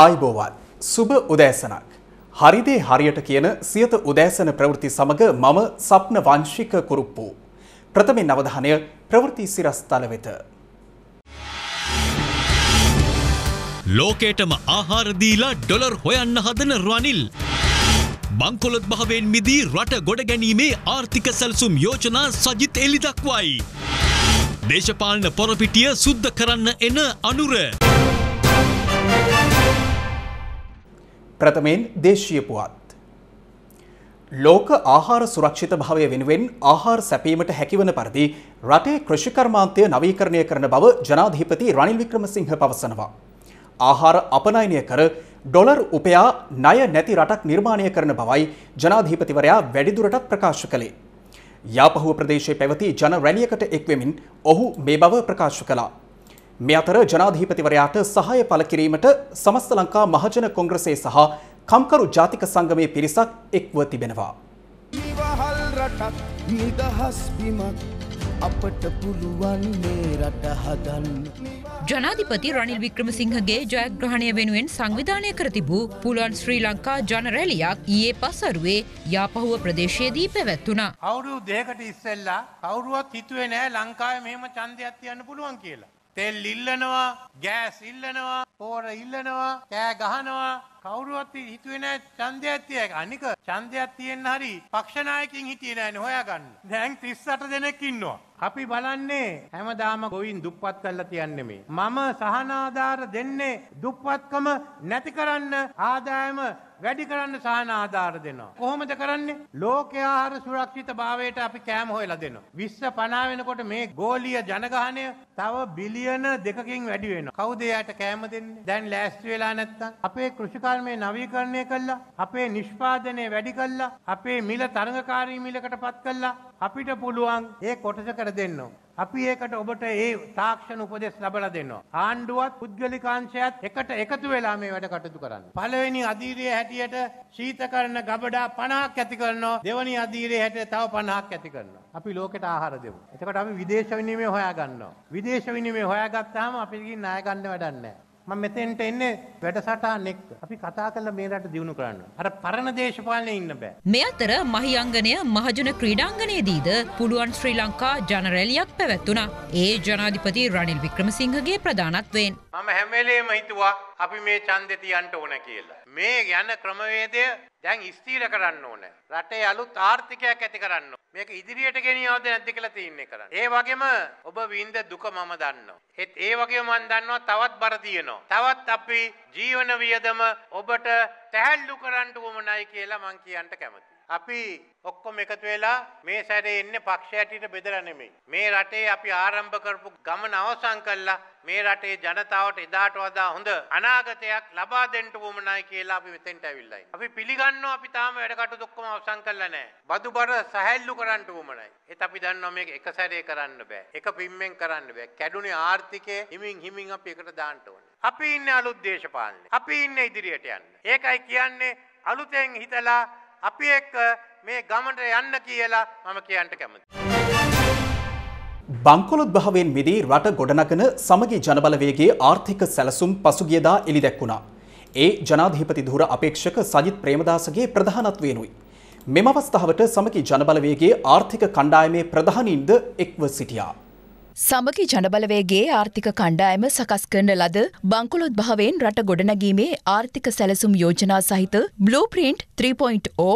ආයිබෝවන් සුබ උදෑසනක්. හරිදේ හරියට කියන සියත උදෑසන ප්‍රවෘත්ති සමග මම සප්න වංශික කුරුප්පු. ප්‍රථමෙන් අවධානය ප්‍රවෘත්ති සිරස්තල වෙත. ලෝකේටම ආහාරදීලා ඩොලර් හොයන්න හදන රනිල්. බංකොලොත් භාවෙන් මිදී රට ගොඩ ගැනීමේ ආර්ථික සැල්සුම් යෝජනා සජිත් එලි දක්වයි. දේශපාලන පොරපිටිය සුද්ධ කරන්න එන අනුර. ප්‍රථමයෙන් දේශීය පුවත්. ලෝක ආහාර සුරක්ෂිත භාවය වෙනුවෙන් ආහාර සැපීමට හැකිවන පරිදි රටේ කෘෂිකර්මාන්තය නවීකරණය කරන බව ජනාධිපති රනිල් වික්‍රමසිංහ පවසනවා. ආහාර අපනයනය කර ඩොලර් උපයා ණය නැති රටක් නිර්මාණය කරන බවයි ජනාධීපතිවරයා වැඩිදුරටත් ප්‍රකාශ කළේ. යාපහුව ප්‍රදේශයේ පැවති ජන රැලියකට එක්වෙමින් ඔහු මේ බව ප්‍රකාශ කළා. මේ අතර ජනාධීපතිවරයාට සහාය පළ කිරීමට සමස්ත ලංකා මහජන කොංග්‍රසය සහ කම්කරු ජාතික සංගමයේ පිරිසක් එක්ව තිබෙනවා. ඉවහල් රටක් නිදහස් බිමක් අපට පුළුවන් මේ රට හදන්න. ජනාධිපති රනිල් වික්‍රමසිංහගේ ජයග්‍රහණය වෙනුවෙන් සංවිධානය කර තිබූ පුළුවන් ශ්‍රී ලංකා ජනරැලියක් ඊයේ පසරුවේ යාපහුව ප්‍රදේශයේදී පැවැත්වුණා. අවුරුදු දෙකට ඉස්සෙල්ලා කවුරුවත් හිතුවේ නෑ ලංකාවේ මෙහෙම ඡන්දයක් තියන්න පුළුවන් කියලා. තෙල් ඉල්ලනවා, ගෑස් ඉල්ලනවා, පෝර ඉල්ලනවා, කෑ ගහනවා. කවුරුවත් හිතුවේ නෑ ඡන්දයක් තියක. අනික ඡන්දයක් තියෙන්න හරි පක්ෂ නායකින් හිටියේ නෑනේ හොයාගන්න. දැන් 38 දෙනෙක් ඉන්නවා. අපි බලන්නේ හැමදාම ගොවින් දුප්පත් කරලා තියන්නේ මේ. මම සහනාධාර දෙන්නේ දුප්පත්කම නැති කරන්න ආදායම වැඩි කරන්න සහන ආධාර දෙනවා. කොහොමද කරන්නේ? ලෝක ආහාර සුරක්ෂිත භාවයට අපි කෑම හොයලා දෙනවා. විශ්ව 50 වෙනකොට මේ ගෝලීය ජනගහනය තව බිලියන දෙකකින් වැඩි වෙනවා. කවුද එයාට කෑම දෙන්නේ? දැන් ලෑස්ති වෙලා නැත්තම් අපේ කෘෂිකර්මය නවීකරණය කළා, අපේ නිෂ්පාදනය වැඩි කළා, අපේ මිල තරඟකාරී මිලකට පත් කළා. අපිට පුළුවන් ඒ කොටසකට දෙන්න. අපි ඒකට ඔබට ඒ තාක්ෂණ උපදෙස් ලබලා දෙනවා. ආණ්ඩුවත් පුද්ගලිකාංශයත් එකට එකතු වෙලා මේ වැඩ කටයුතු කරන්න. පළවෙනි අධීරයේ හැටියට ශීතකරණ ගබඩා 50ක් ඇති කරනවා. දෙවැනි අධීරයේ හැටියට තව 50ක් ඇති කරනවා. අපි ලෝකෙට ආහාර දෙමු. එතකොට අපි විදේශ විනිමය හොයා ගන්නවා. විදේශ විනිමය හොයාගත්තාම අපිට ණය ගන්න වැඩක් නැහැ. මම මෙතෙන්ට එන්නේ වැඩසටහන් එක්ක. අපි කතා කරලා මේ රට දියුණු කරන්න. අර පරණ දේශපාලනේ ඉන්න බෑ. මේ අතර මහියංගනය මහජන ක්‍රීඩාංගනයේදීද පුළුවන් ශ්‍රී ලංකා ජනරැලියක් පැවැත්වුණා. ඒ ජනාධිපති රනිල් වික්‍රමසිංහගේ ප්‍රධානත්වයෙන්. මම හැම වෙලේම හිතුවා අපි මේ ඡන්දෙ තියන්න ඕන කියලා. මේ යන ක්‍රමවේදය දැන් ස්ථීර කරන්න ඕන. රටේ අලුත් ආර්ථිකයක් ඇති කරන්න ඕන. මේක ඉදිරියට ගෙනියවද නැද්ද කියලා තීරණය කරන්න. ඒ වගේම ඔබ විඳ දුක මම දන්නවා. ඒත් ඒ වගේම මම දන්නවා තවත් බර තියෙනවා. තවත් අපි ජීවන වියදම ඔබට තැහැල්ලු කරන්න උවමනයි කියලා මං කියන්න කැමතියි. අපි ඔක්කොම එකතු වෙලා මේ සැරේ එන්නේ පක්ෂ හැටියට බෙදලා නෙමෙයි. මේ රටේ අපි ආරම්භ කරපු ගමන අවසන් කළා මේ රටේ ජනතාවට එදාට වඩා හොඳ අනාගතයක් ලබා දෙන්න උවමනයි කියලා අපි මෙතෙන්ට ඇවිල්ලා ඉන්නේ. අපි පිළිගන්නවා අපි තාම වැඩ කටයුතු ඔක්කොම අවසන් කළා නෑ. බදු බර සහැල්ලු කරන්න උවමනයි. ඒත් අපි දන්නවා මේක එක සැරේ කරන්න බෑ. එක පිම්මෙන් කරන්න බෑ. කැඩුනේ ආර්ථිකය හිමින් හිමින් අපි එකට දාන්න ඕනේ. අපි ඉන්නේ අලුත් දේශපාලනේ. අපි ඉන්නේ ඉදිරියට යන්න. ඒකයි කියන්නේ අලුතෙන් හිතලා අපි එක්ක මේ ගමට යන්න කියලා මම කියන්න කැමති. බංකොලොත් භාවයෙන් මිදී රට ගොඩනගන සමගි ජනබලවේගේ ආර්ථික සැලසුම් පසුගියදා එළි දැක්වුණා. ඒ ජනාධිපති ධුර අපේක්ෂක සජිත් ප්‍රේමදාසගේ ප්‍රධානත්වයෙනුයි. මෙම අවස්ථාවට සමගි ජනබලවේගේ ආර්ථික කණ්ඩායමේ ප්‍රධානීන්ද එක්ව සිටියා. සමගි ජනබලවේගේ ආර්ථික කණ්ඩායම සකස් කරන ලද බංකොලොත් භාවෙන් රට ගොඩනැගීමේ ආර්ථික සැලසුම් යෝජනා සහිත බ්ලූප්‍රින්ට් 3.0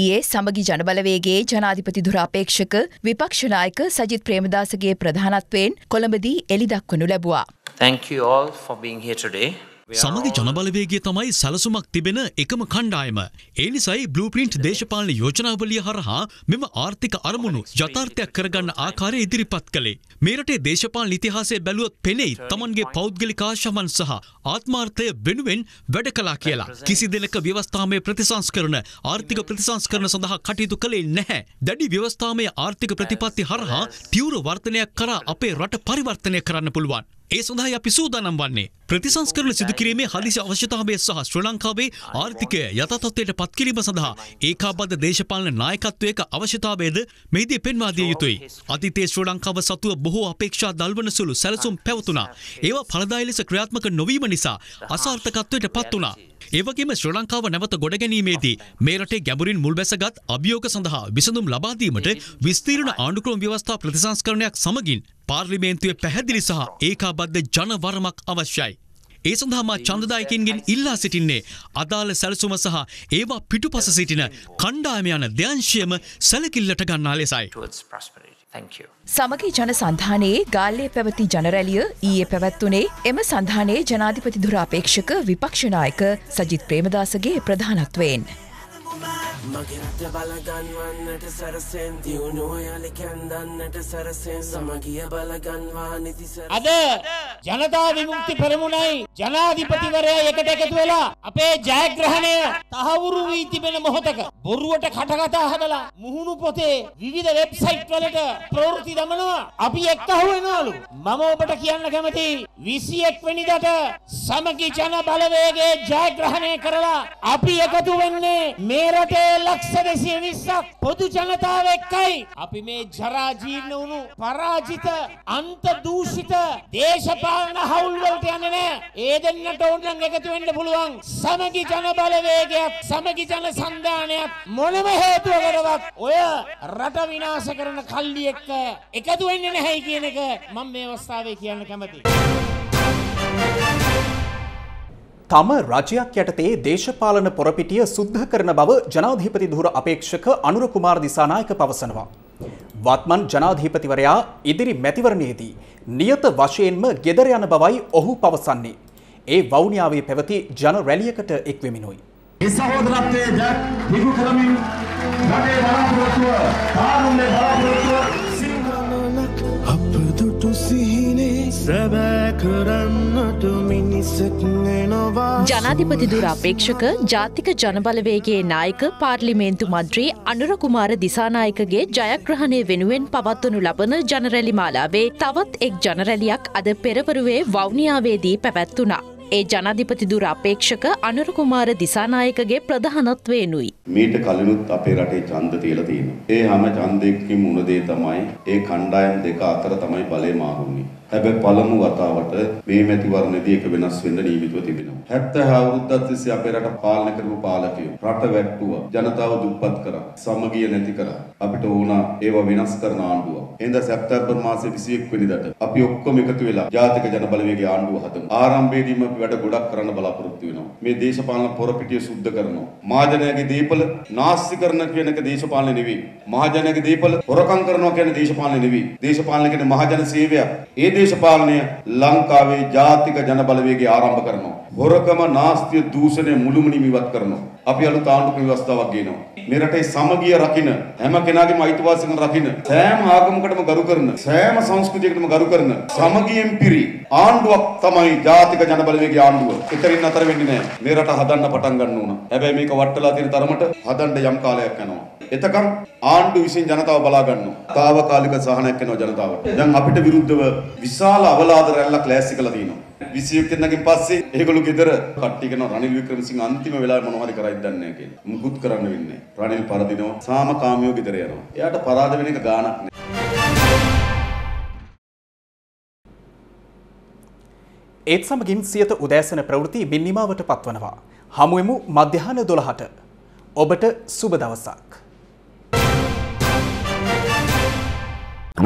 ඊයේ සමගි ජනබලවේගේ ජනාධිපති දුරාපේක්ෂක විපක්ෂනායක සජිත් ප්‍රේමදාසගේ ප්‍රධානත්වයෙන් කොළඹදී එළි දක්වනු ලැබුවා. Thank you all for being here today. සමගි ජනබලවේගේ තමයි සැලසුමක් තිබෙන එකම කණ්ඩායම. ඒ නිසයි බ්ලූප්‍රින්ට් දේශපාලන යෝජනාවලිය හරහා මෙම ආර්ථික අරමුණු යථාර්ථයක් කරගන්න ආකාරය ඉදිරිපත් කළේ. මේ රටේ දේශපාලන ඉතිහාසය බැලුවොත් පෙනෙයි තමන්ගේ පෞද්ගලික ආශාවන් සහ ආත්මාර්ථය වෙනුවෙන් වැඩ කළා කියලා. කිසි දෙනක ව්‍යවස්ථාමය ප්‍රතිසංස්කරණ ආර්ථික ප්‍රතිසංස්කරණ සඳහා කටයුතු කළේ නැහැ. දැඩි ව්‍යවස්ථාමය ආර්ථික ප්‍රතිපත්ති හරහා තිවුර වර්ධනයක් කරා අපේ රට පරිවර්තනය කරන්න පුළුවන්. ඒ සඳහා අපි සූදානම් වන්නේ ප්‍රතිසංස්කරණ සිදු කිරීමේ හදිසි අවශ්‍යතාවය සහ ශ්‍රී ලංකාවේ ආර්ථිකය යථතත්වයට පත්කිරීම සඳහා ඒකාබද්ධ දේශපාලන නායකත්වයක අවශ්‍යතාවයද මෙහිදී පෙන්වා දිය යුතුයි. අතීතයේ ශ්‍රී ලංකාව සතුව බොහෝ අපේක්ෂා දල්වන සුළු සැලසුම් පැවතුණා. ඒවා ඵලදායී ලෙස ක්‍රියාත්මක නොවීම නිසා අසාර්ථකත්වයට පත් වුණා. ඒවගේම ශ්‍ර ලංකාව නැවත ගොඩගැනීමේදී මේ රටේ ගැඹුරින් මුල් බැසගත් අභියෝග සඳහා විසඳුම් ලබාදීමට විස්තීරණ ආණ්ඩුක්‍රම ව්‍යවස්ථා ප්‍රතිසංස්කරණයක් සමගින් පාර්ලිමේන්තුවේ පැහැදිලි සහ ඒකාබද්ධ ජනවරමක් අවශ්‍යයි. ඒ සඳහාම චන්දදායකින්ගෙන් ඉල්ලා සිටින්නේ අදාළ සැලසුම සහ ඒවා පිටුපස සිටින කණ්ඩායම යන දෙංශයම සැලකිල්ලට ගන්නා ලෙසයි. සමගී ජන සන්ධානයේ ගාල්ලේ පැවති ජනරැලිය ඊයේ පැවැත්වනේ එම සන්ධානයේ ජනාධිපති දුර අපේක්ෂක විපක්ෂනායක සජිත් ප්‍රේමදාසගේ ප්‍රධානත්වයෙන්. මගෙරට බලගන්වන්නට සැරසෙන් දියුණු ඔයාලි කැන්දන්නට සැරසෙන් සමගිය බලගන්වා නිතිසර අද ජනතා විමුක්ති පෙරමුණයි ජනාධිපතිවරය එකට එකතු වෙලා අපේ ජයග්‍රහණය තහවුරු වී තිබෙන මොහොතක බොරුවට කටකතා හදලා මුහුණු පොතේ විවිධ වෙබ්සයිට් වලට ප්‍රවෘත්ති දමනවා. අපි එක්කහු වෙනවලු මම ඔබට කියන්න කැමති 21 වෙනිදාට සමගි ජන බලවේගයේ ජයග්‍රහණය කරලා අපි එකතු වෙන්නේ මේ රටේ ලක්ෂ 220ක් පොදු ජනතාව එක්කයි අපි මේ ජරා ජීර්ණ වුණු පරාජිත අන්ත දූෂිත දේශපාලන හවුල් වලට යන්නේ නැහැ ඒ දෙන්නට ඕන නම් එකතු වෙන්න පුළුවන්. සමගි ජන බලවේගයක් සමගි ජන සන්ධානයක් මොනම හේතුවකටවත් ඔය රට විනාශ කරන කල්ලි එක්ක එකතු වෙන්නේ නැහැයි කියන එක මම මේ අවස්ථාවේ කියන්න කැමතියි. තම රජයක් යටතේ දේශපාලන පොරපිටිය සුද්ධ කරන බව ජනාධීපති දුර අපේක්ෂක අනුර කුමාර දිසානායක පවසනවා. වත්මන් ජනාධීපතිවරයා ඉදිරි මැතිවරණයේදී නියත වශයෙන්ම ගෙදර යන බවයි ඔහු පවසන්නේ. ඒ වෞනියාවේ පැවති ජන රැලියකට එක්වෙමිනුයි. ඒ සහෝදරත්වයේ ජයක් දිගු කරමින් රටේ බලාපොරොත්තුව තාරුණ්‍ය බලාපොරොත්තුව සැබෑ කරන්නට මිනිසෙක් එනවා ජනාධිපති දුර අපේක්ෂක ජාතික ජනබලවේගේ නායක පාර්ලිමේන්තු මන්ත්‍රී අනුර කුමාර දිසානායකගේ ජයග්‍රහණය වෙනුවෙන් පවත්වනු ලබන ජනරැලි මාලාවේ තවත් එක් ජනරැලියක් අද පෙරවරුවේ වෞනියාවේදී පැවැත්වුණා. ඒ ජනාධිපති දුර අපේක්ෂක අනුර කුමාර දිසානායකගේ ප්‍රධානත්වයෙනුයි. මීට කලිනුත් අපේ රටේ ඡන්ද තියලා තියෙනවා. ඒ හැම ඡන්දයකින් මුණ දේ තමයි ඒ කණ්ඩායම් දෙක අතර තමයි බලය මාරුන්නේ. හැබැයි පළමු වතාවට මේ මැතිවරණයේදී එක වෙනස් වෙන්න නියමිතව තිබෙනවා. 70 අවුරුද්දක් තිස්සේ අපේ රට පාලනය කරපු පාලකයෝ රට වැට්ටුවා. ජනතාව දුප්පත් කරා. සමගිය නැති කරා. අපිට ඕන ඒවා වෙනස් කරන ආණ්ඩුවක්. එහෙනම් සැප්තැම්බර් මාසේ 21 වෙනිදාට අපි ඔක්කොම එකතු වෙලා ජාතික ජන බලවේගයේ ආණ්ඩුව හදමු. ආරම්භයේදීම අපි වැඩ ගොඩක් කරන්න බලාපොරොත්තු වෙනවා. මේ දේශපාලන පොරපිටිය සුද්ධ කරනවා. මහජනයාගේ දීපල නාස්ති කරන කියන එක දේශපාලන නෙවෙයි. මහජනයාගේ දීපල හොරකම් කරනවා කියන දේශපාලන නෙවෙයි. දේශපාලන කියන්නේ මහජන සේවයක්. ඒ දේශපාලනය ලංකාවේ ජාතික ජන බලවේගය ආරම්භ කරනවා. හොරකම නාස්තිය දූෂණය මුළුමනින්ම ඉවත් කරනවා. අපි අලුත් ආණ්ඩුක්‍රම ව්‍යවස්ථාවක් ගේනවා. මේ රටේ සමගිය රකින්න හැම කෙනාගේම අයිතිවාසිකම් රකින්න සෑම ආගමකටම ගරු කරන සෑම සංස්කෘතියකටම ගරු කරන සමගියෙන් පිරි ආණ්ඩුවක් තමයි ජාතික ජන බලවේගයේ ආණ්ඩුව. ඉතින් අතර වෙන්නේ නැහැ. මේ රට හදන්න පටන් ගන්න ඕන. හැබැයි මේක වටලා තියෙන තරමට හදන්න යම් කාලයක් යනවා. එතකම් ආණ්ඩු විසින් ජනතාව බලා ගන්නවා. తాවකාලික සහනයක් එනවා ජනතාවට. දැන් අපිට විරුද්ධව විශාල අවලාද රැල්ලක් ලෑස්ති කළා තියෙනවා. 21 වෙනිදාකින් පස්සේ ඒගොල්ලෝ ගෙදර කට්ටිය කරන රනිල් වික්‍රමසිංහ අන්තිම වෙලාවේ මොනව හරි කරයිද දන්නේ නැහැ කියලා. මුකුත් කරන්න වෙන්නේ නැහැ. රනිල් පරදිනවා. සාමකාමියෝ ගෙදර යනවා. එයාට පරාද වෙන එක ගාණක් නෑ. ඒත් සමගින් සියත උදෑසන ප්‍රවෘත්ති බින්නිමාවට පත්වනවා. හමුවෙමු මධ්‍යහන දොළහට. ඔබට සුබ දවසක්.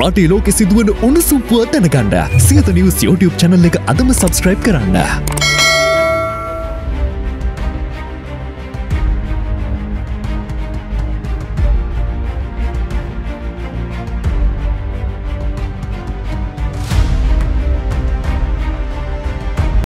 රටේ ලෝකෙ සිදුවන උණුසුම්පුව දැනගන්න සියත නිවස් YouTube චැනල් එක අදම සබස්ක්‍රයිබ් කරන්න.